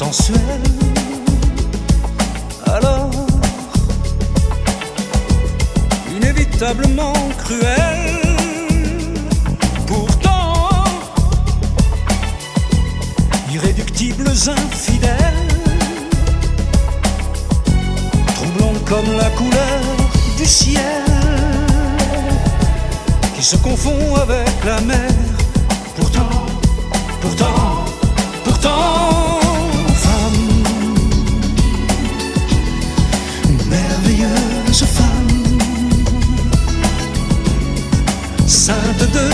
sensuelle. Alors, inévitablement cruelle, pourtant, irréductibles infidèles, troublantes comme la couleur du ciel, qui se confond avec la mer, pourtant, pourtant, pourtant,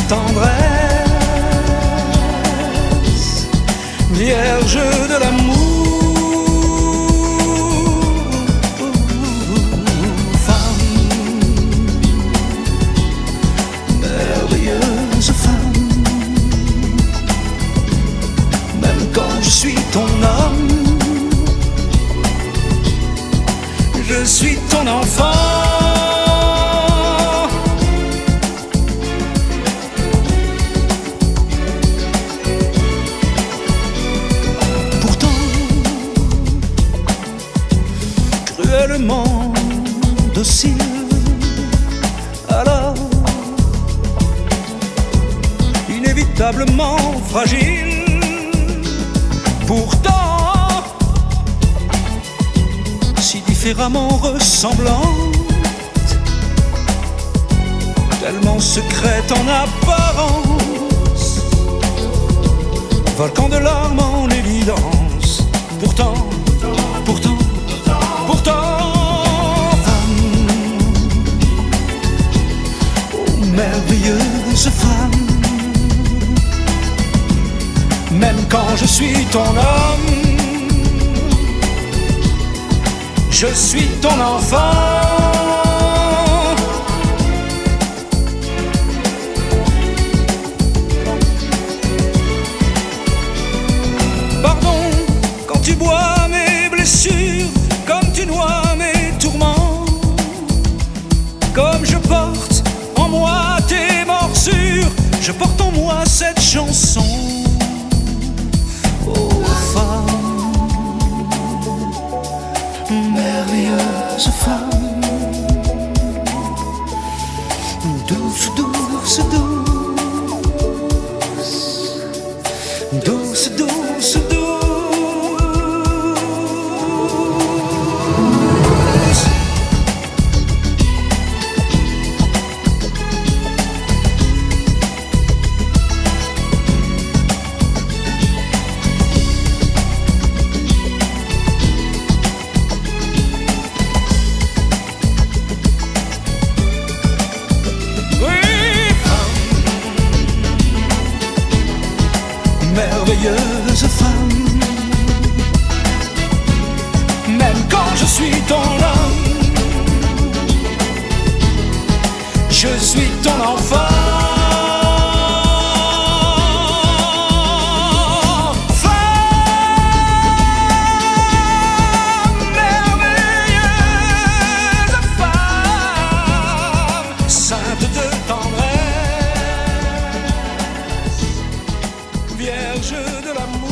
tendresse, vierge de l'amour, femme, merveilleuse femme. Même quand je suis ton homme, je suis ton enfant. Cruellement docile, alors inévitablement fragile. Pourtant, si différemment ressemblante, tellement secrète en apparence, volcan de larmes en évidence. Pourtant, Même quand je suis ton homme, je suis ton enfant. Pardon quand tu bois mes blessures, comme tu noies mes tourments, comme je porte en moi tes morsures, je porte en moi cette chanson. Merveilleuse femme, jeu de l'amour.